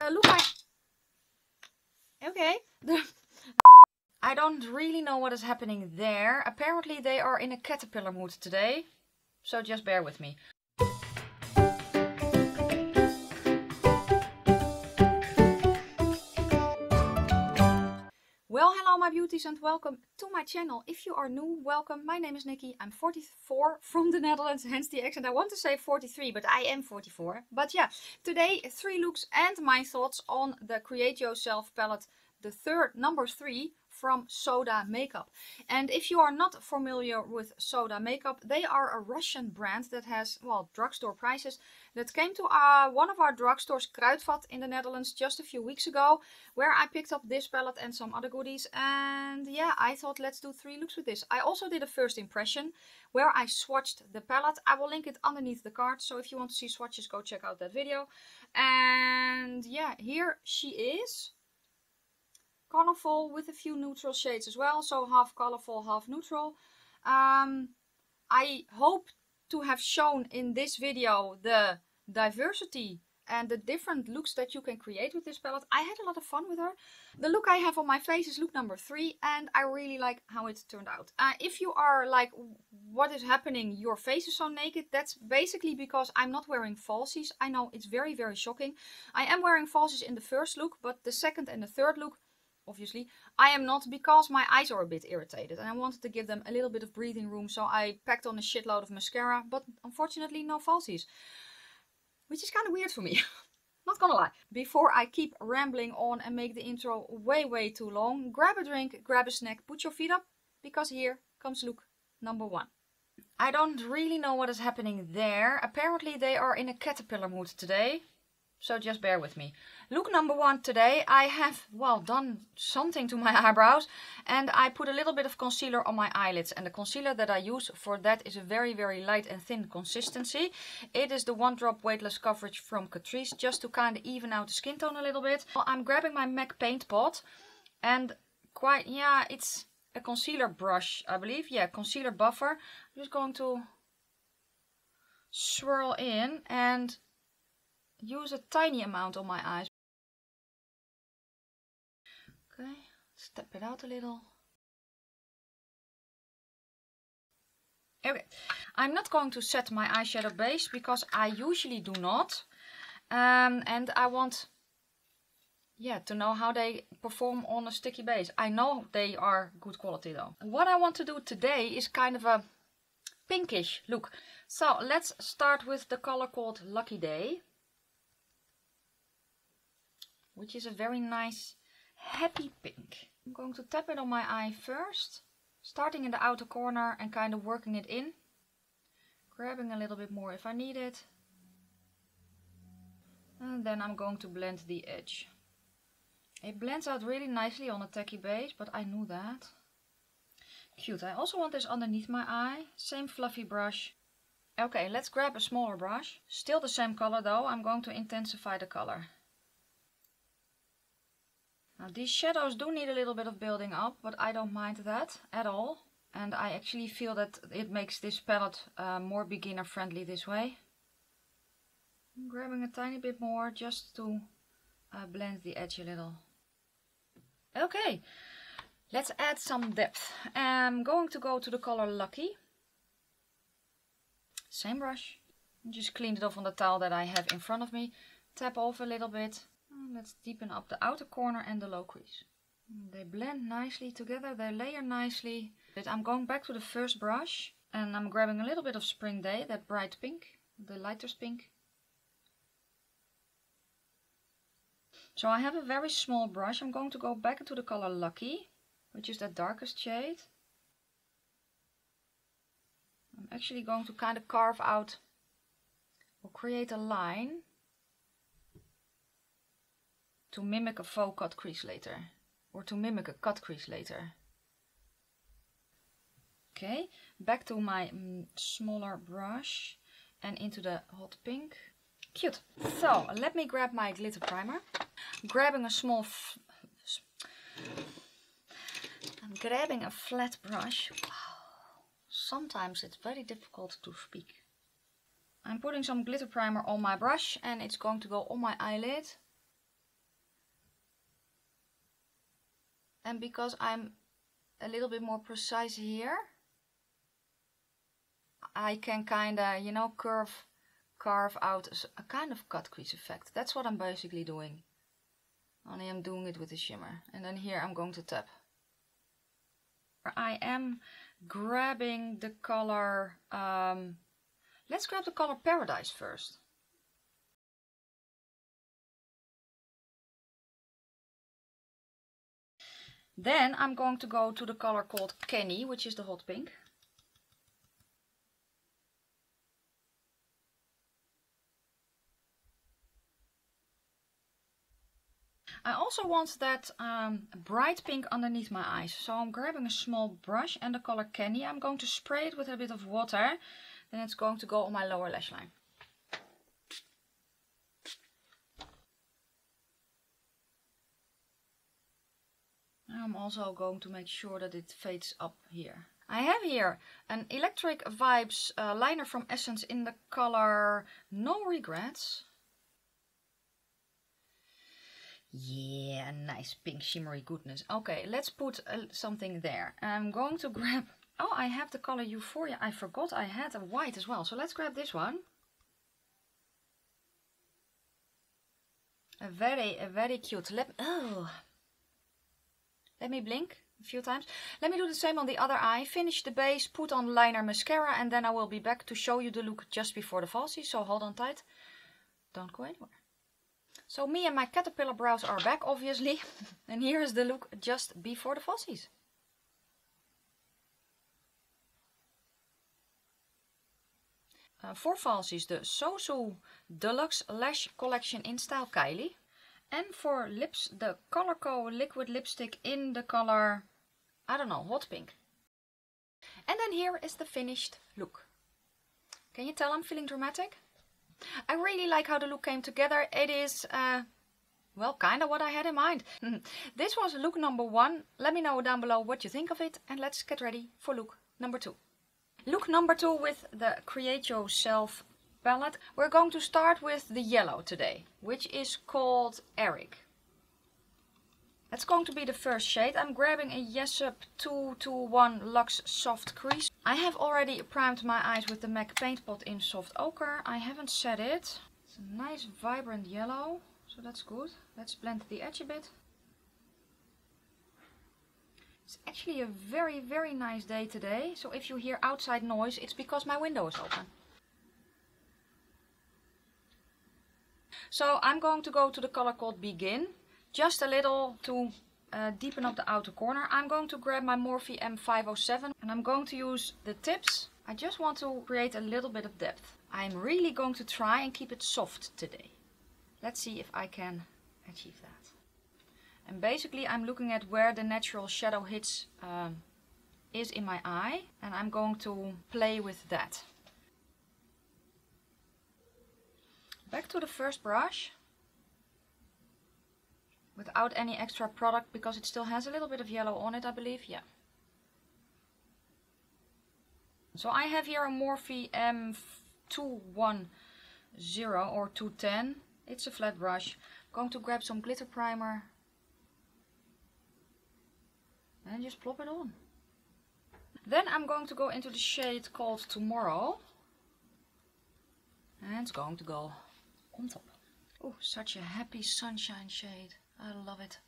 Uh, look, I... Okay. I don't really know what is happening there. Apparently they are in a caterpillar mood today. So just bear with me. Hello my beauties and welcome to my channel. If you are new, welcome. My name is Nikki. I'm 44 from the Netherlands, hence the accent. I want to say 43, but I am 44. But yeah, today three looks and my thoughts on the Create Yo Scelf palette, the third, number three from Soda Makeup. And if you are not familiar with Soda Makeup, they are a Russian brand that has, well, drugstore prices. That came to uh, one of our drugstores, Kruidvat in the Netherlands, just a few weeks ago, where I picked up this palette and some other goodies. And yeah, I thought let's do three looks with this. I also did a first impression where I swatched the palette. I will link it underneath the card, so if you want to see swatches, go check out that video. And yeah, here she is colorful with a few neutral shades as well. So half colorful, half neutral. Um, I hope to have shown in this video the diversity and the different looks that you can create with this palette. I had a lot of fun with her. The look I have on my face is look number three and I really like how it turned out. Uh, if you are like, what is happening? Your face is so naked. That's basically because I'm not wearing falsies. I know it's very, very shocking. I am wearing falsies in the first look, but the second and the third look, obviously. I am not because my eyes are a bit irritated and I wanted to give them a little bit of breathing room. So I packed on a shitload of mascara, but unfortunately no falsies. Which is kind of weird for me. not gonna lie. Before I keep rambling on and make the intro way, way too long, grab a drink, grab a snack, put your feet up, because here comes look number one. I don't really know what is happening there. Apparently they are in a caterpillar mood today. So just bear with me. Look number one today, I have, well, done something to my eyebrows. And I put a little bit of concealer on my eyelids. And the concealer that I use for that is a very, very light and thin consistency. It is the One Drop Weightless Coverage from Catrice, just to kind of even out the skin tone a little bit. I'm grabbing my MAC Paint Pot. And quite, yeah, it's a concealer brush, I believe. Yeah, concealer buffer. I'm just going to swirl in and use a tiny amount on my eyes. Okay, step it out a little. Okay, I'm not going to set my eyeshadow base because I usually do not. Um, and I want yeah, to know how they perform on a sticky base. I know they are good quality though. What I want to do today is kind of a pinkish look. So let's start with the color called Lucky Day which is a very nice happy pink. I'm going to tap it on my eye first, starting in the outer corner and kind of working it in. Grabbing a little bit more if I need it. And then I'm going to blend the edge. It blends out really nicely on a tacky base, but I knew that. Cute. I also want this underneath my eye. Same fluffy brush. Okay, let's grab a smaller brush. Still the same color though. I'm going to intensify the color. Now these shadows do need a little bit of building up, but I don't mind that at all. And I actually feel that it makes this palette uh, more beginner friendly this way. I'm grabbing a tiny bit more just to uh, blend the edge a little. Okay, let's add some depth. I'm going to go to the color Lucky. Same brush. Just clean it off on the towel that I have in front of me. Tap off a little bit let's deepen up the outer corner and the low crease. They blend nicely together, they layer nicely. But I'm going back to the first brush and I'm grabbing a little bit of Spring Day, that bright pink, the lightest pink. So I have a very small brush. I'm going to go back into the color Lucky, which is that darkest shade. I'm actually going to kind of carve out or create a line to mimic a faux cut crease later or to mimic a cut crease later. Okay, back to my mm, smaller brush and into the hot pink. Cute. So, let me grab my glitter primer. Grabbing a small... I'm grabbing a flat brush. Sometimes it's very difficult to speak. I'm putting some glitter primer on my brush and it's going to go on my eyelid and because I'm a little bit more precise here I can kinda you know curve carve out a kind of cut crease effect. That's what I'm basically doing. Only I'm doing it with the shimmer. And then here I'm going to tap. I am grabbing the color um, let's grab the color Paradise first Then I'm going to go to the color called Kenny, which is the hot pink. I also want that um, bright pink underneath my eyes. So I'm grabbing a small brush and the color Kenny. I'm going to spray it with a bit of water. Then it's going to go on my lower lash line. I'm also going to make sure that it fades up here. I have here an Electric Vibes uh, liner from Essence in the color No Regrets. Yeah, a nice pink shimmery goodness. Okay, let's put uh, something there. I'm going to grab... Oh, I have the color Euphoria. I forgot I had a white as well. So let's grab this one. A very, a very cute. Let, oh, let me blink a few times. Let me do the same on the other eye. Finish the base, put on liner mascara and then I will be back to show you the look just before the falsies. So hold on tight. Don't go anywhere. So me and my caterpillar brows are back obviously. and here is the look just before the falsies. Uh, for falsies, the Sosu Deluxe Lash Collection in style Kylie. And for lips, the ColourPop liquid lipstick in the color, I don't know, hot pink. And then here is the finished look. Can you tell I'm feeling dramatic? I really like how the look came together. It is, uh, well, kind of what I had in mind. this was look number one. Let me know down below what you think of it. And let's get ready for look number two. Look number two with the Create Yo Scelf palette. We're going to start with the yellow today, which is called Eric. That's going to be the first shade. I'm grabbing a Zoeva 221 Luxe Soft Crease. I have already primed my eyes with the MAC Paint Pot in Soft Ochre. I haven't set it. It's a nice vibrant yellow, so that's good. Let's blend the edge a bit. It's actually a very, very nice day today. So if you hear outside noise, it's because my window is open. So I'm going to go to the color called Begin. Just a little to uh, deepen up the outer corner. I'm going to grab my Morphe M507 and I'm going to use the tips. I just want to create a little bit of depth. I'm really going to try and keep it soft today. Let's see if I can achieve that. And basically I'm looking at where the natural shadow hits um, is in my eye and I'm going to play with that. Back to the first brush. Without any extra product because it still has a little bit of yellow on it, I believe. Yeah. So I have here a Morphe M210 or 210. It's a flat brush. I'm going to grab some glitter primer. And just plop it on. Then I'm going to go into the shade called Tomorrow. And it's going to go Oh, such a happy sunshine shade. I love it.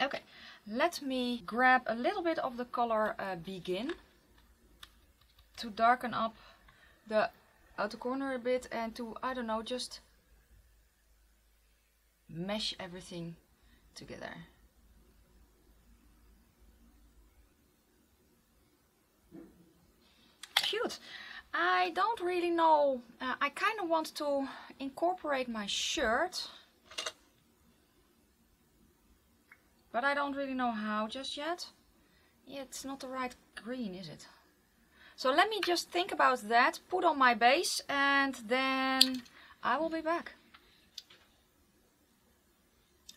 Okay, let me grab a little bit of the color uh, Begin to darken up the outer corner a bit and to, I don't know, just mesh everything together. Cute. I don't really know. Uh, I kind of want to incorporate my shirt. But I don't really know how just yet. It's not the right green, is it? So let me just think about that, put on my base, and then I will be back.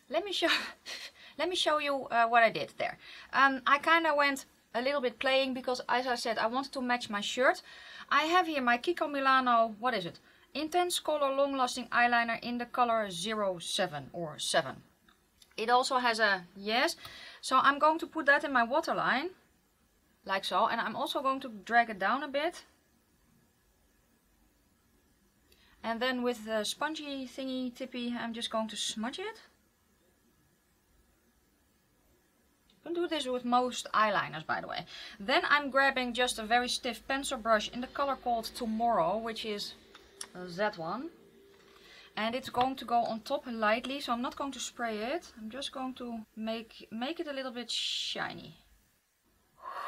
Let me show, let me show you uh, what I did there. Um, I kind of went a little bit playing because, as I said, I wanted to match my shirt. I have here my Kiko Milano, what is it? Intense Color Long Lasting Eyeliner in the color 07 or 7. It also has a yes. So I'm going to put that in my waterline. Like so. And I'm also going to drag it down a bit. And then with the spongy thingy tippy, I'm just going to smudge it. You can do this with most eyeliners, by the way. Then I'm grabbing just a very stiff pencil brush in the color called Tomorrow, which is that one. And it's going to go on top lightly, so I'm not going to spray it. I'm just going to make, make it a little bit shiny.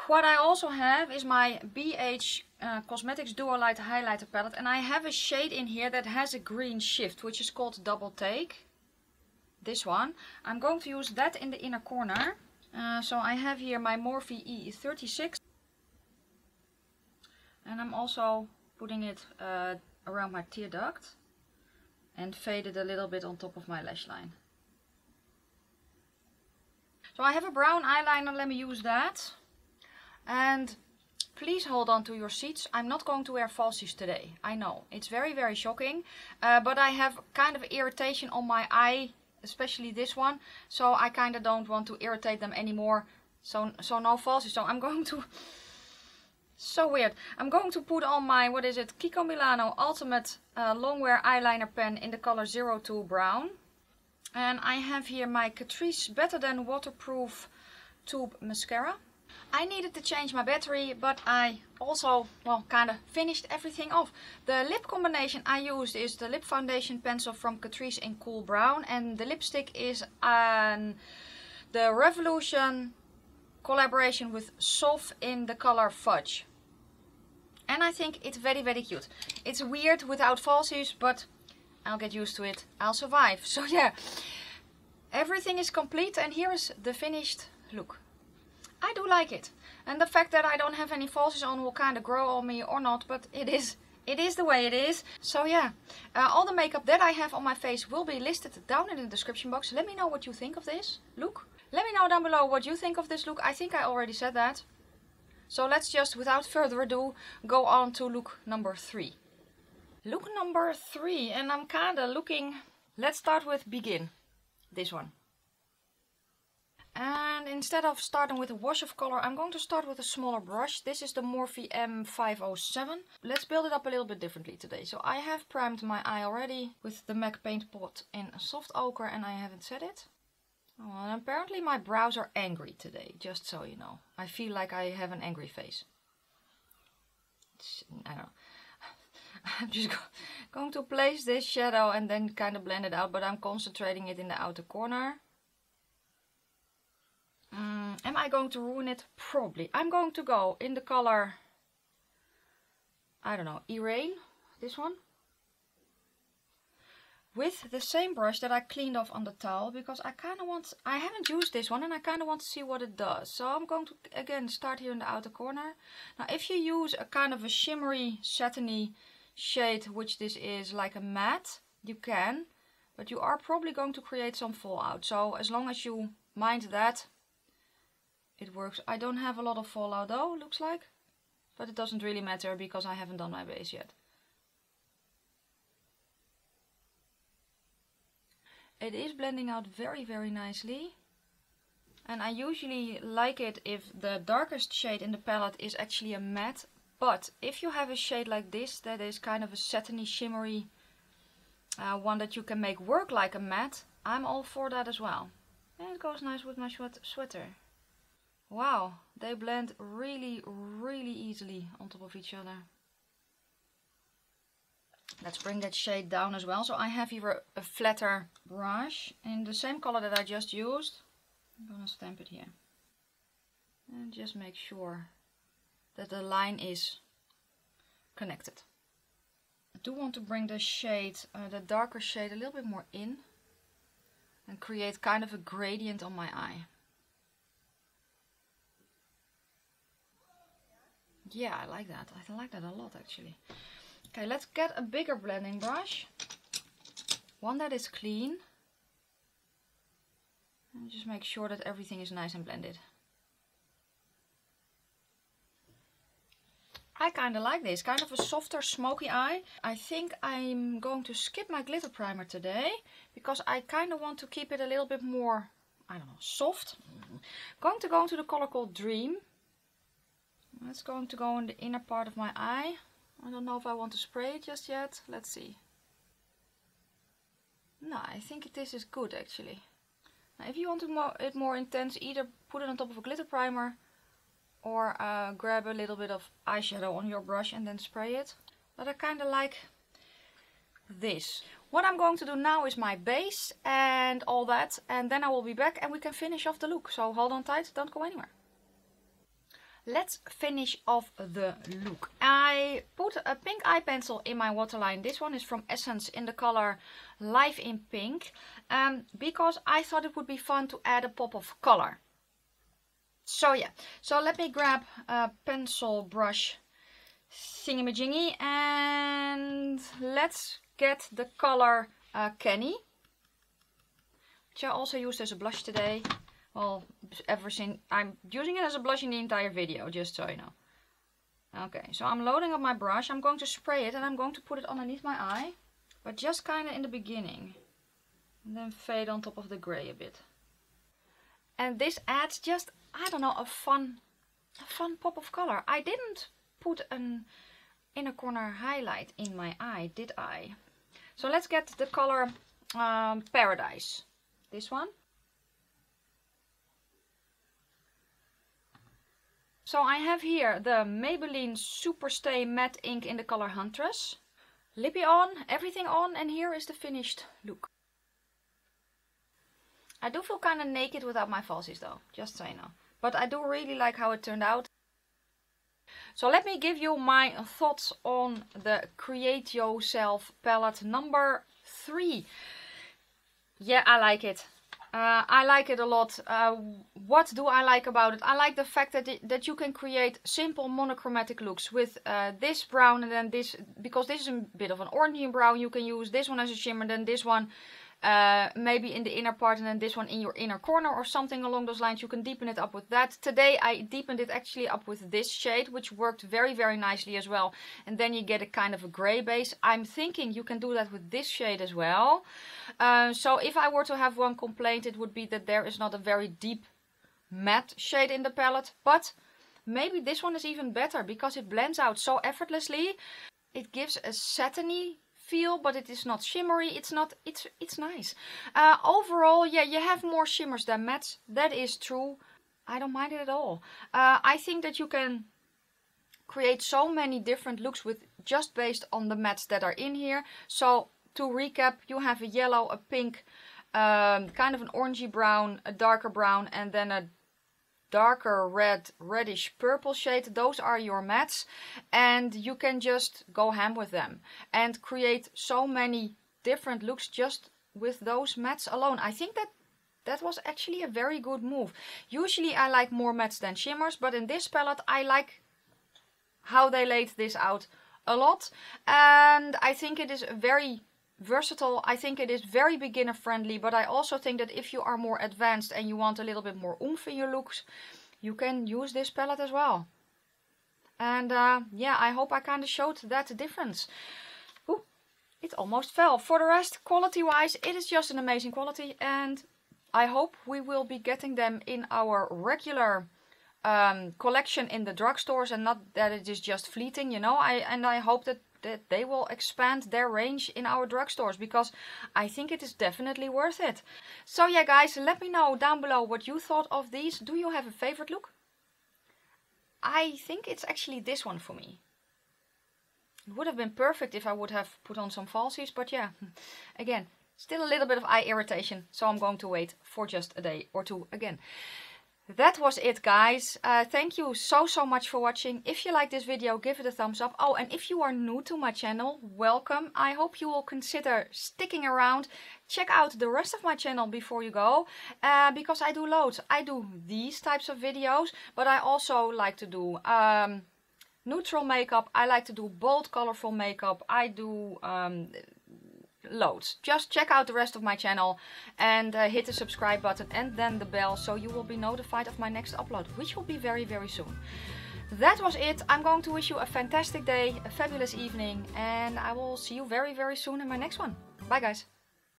What I also have is my BH uh, Cosmetics Duo Light Highlighter Palette. And I have a shade in here that has a green shift, which is called Double Take. This one. I'm going to use that in the inner corner. Uh, so I have here my Morphe E36. And I'm also putting it uh, around my tear duct. And faded a little bit on top of my lash line. So I have a brown eyeliner, let me use that. And please hold on to your seats. I'm not going to wear falsies today. I know, it's very, very shocking. Uh, but I have kind of irritation on my eye, especially this one. So I kind of don't want to irritate them anymore. So, so no falsies. So I'm going to... So weird. I'm going to put on my, what is it, Kiko Milano Ultimate uh, Longwear Eyeliner Pen in the color 02 Brown. And I have here my Catrice Better Than Waterproof Tube Mascara. I needed to change my battery, but I also, well, kind of finished everything off. The lip combination I used is the lip foundation pencil from Catrice in Cool Brown. And the lipstick is an, the Revolution collaboration with Soph in the color Fudge. And I think it's very, very cute. It's weird without falsies, but I'll get used to it. I'll survive. So yeah, everything is complete and here is the finished look. I do like it. And the fact that I don't have any falsies on will kind of grow on me or not, but it is it is the way it is. So yeah, uh, all the makeup that I have on my face will be listed down in the description box. Let me know what you think of this look. Let me know down below what you think of this look. I think I already said that. So let's just, without further ado, go on to look number three. Look number three, and I'm kinda looking... Let's start with Begin. This one. And instead of starting with a wash of color, I'm going to start with a smaller brush. This is the Morphe M507. Let's build it up a little bit differently today. So I have primed my eye already with the MAC Paint Pot in soft ochre and I haven't set it. Oh, and apparently my brows are angry today, just so you know. I feel like I have an angry face. It's, I don't know. I'm just go going to place this shadow and then kind of blend it out, but I'm concentrating it in the outer corner. Mm, am I going to ruin it? Probably. I'm going to go in the color, I don't know, Irene, this one. With the same brush that I cleaned off on the towel because I kind of want, I haven't used this one and I kind of want to see what it does. So I'm going to again start here in the outer corner. Now if you use a kind of a shimmery satiny shade, which this is like a matte, you can. But you are probably going to create some fallout. So as long as you mind that, it works. I don't have a lot of fallout though, looks like. But it doesn't really matter because I haven't done my base yet. It is blending out very, very nicely. And I usually like it if the darkest shade in the palette is actually a matte. But if you have a shade like this, that is kind of a satiny, shimmery uh, one that you can make work like a matte, I'm all for that as well. And it goes nice with my sweat sweater. Wow, they blend really, really easily on top of each other. Let's bring that shade down as well. So I have here a, flatter brush in the same color that I just used. I'm gonna stamp it here. And just make sure that the line is connected. I do want to bring the shade, uh, the darker shade a little bit more in and create kind of a gradient on my eye. Yeah, I like that. I like that a lot actually. Okay, let's get a bigger blending brush. One that is clean. And just make sure that everything is nice and blended. I kind of like this, kind of a softer smoky eye. I think I'm going to skip my glitter primer today because I kind of want to keep it a little bit more I don't know, soft. Going to go into the color called Dream. It's going to go in the inner part of my eye. I don't know if I want to spray it just yet. Let's see. No, I think this is good actually. Now, if you want it more intense, either put it on top of a glitter primer or uh, grab a little bit of eyeshadow on your brush and then spray it. But I kind of like this. What I'm going to do now is my base and all that and then I will be back and we can finish off the look. So hold on tight, don't go anywhere. Let's finish off the look. I put a pink eye pencil in my waterline. This one is from Essence in the color Life in Pink. Um, because I thought it would be fun to add a pop of color. So yeah, so let me grab a pencil brush thingamajiggy and let's get the color uh, Kenny. Which I also used as a blush today. Well, ever since I'm using it as a blush in the entire video, just so you know. Okay, so I'm loading up my brush. I'm going to spray it and I'm going to put it underneath my eye. But just kind of in the beginning. And then fade on top of the grey a bit. And this adds just, I don't know, a fun, a fun pop of color. I didn't put an inner corner highlight in my eye, did I? So let's get the color um, Paradise. This one. So I have here the Maybelline Superstay Matte Ink in the color Huntress. Lippy on, everything on, and here is the finished look. I do feel kind of naked without my falsies though, just so you know. But I do really like how it turned out. So let me give you my thoughts on the Create Yo Scelf palette number 3. Yeah, I like it. Uh, I like it a lot. Uh, what do I like about it? I like the fact that it, that you can create simple monochromatic looks with uh, this brown and then this, because this is a bit of an orangey brown, you can use this one as a shimmer, then this one uh, maybe in the inner part and then this one in your inner corner or something along those lines. You can deepen it up with that. Today I deepened it actually up with this shade, which worked very, very nicely as well. And then you get a kind of a gray base. I'm thinking you can do that with this shade as well. Uh, so if I were to have one complaint, it would be that there is not a very deep matte shade in the palette. But maybe this one is even better because it blends out so effortlessly. It gives a satiny feel, but it is not shimmery. It's not, it's, it's nice. Uh, overall, yeah, you have more shimmers than mattes. That is true. I don't mind it at all. Uh, I think that you can create so many different looks with just based on the mattes that are in here. So to recap, you have a yellow, a pink, um, kind of an orangey brown, a darker brown, and then a darker red, reddish purple shade. Those are your mattes and you can just go ham with them and create so many different looks just with those mattes alone. I think that that was actually a very good move. Usually I like more mattes than shimmers, but in this palette I like how they laid this out a lot. And I think it is a very versatile. I think it is very beginner friendly, but I also think that if you are more advanced and you want a little bit more oomph in your looks, you can use this palette as well. And uh, yeah, I hope I kind of showed that difference. Ooh, it almost fell. For the rest, quality-wise, it is just an amazing quality. And I hope we will be getting them in our regular um, collection in the drugstores and not that it is just fleeting, you know. I And I hope that that they will expand their range in our drugstores because I think it is definitely worth it. So yeah guys, let me know down below what you thought of these. Do you have a favorite look? I think it's actually this one for me. It would have been perfect if I would have put on some falsies, but yeah, again, still a little bit of eye irritation, so I'm going to wait for just a day or two again that was it guys. Uh, thank you so so much for watching. If you like this video give it a thumbs up. Oh and if you are new to my channel welcome. I hope you will consider sticking around. Check out the rest of my channel before you go uh, because i do loads. I do these types of videos but i also like to do um, neutral makeup. I like to do bold colorful makeup. I do um, loads. Just check out the rest of my channel and uh, hit the subscribe button and then the bell so you will be notified of my next upload, which will be very, very soon. That was it. I'm going to wish you a fantastic day, a fabulous evening, and I will see you very, very soon in my next one. Bye, guys.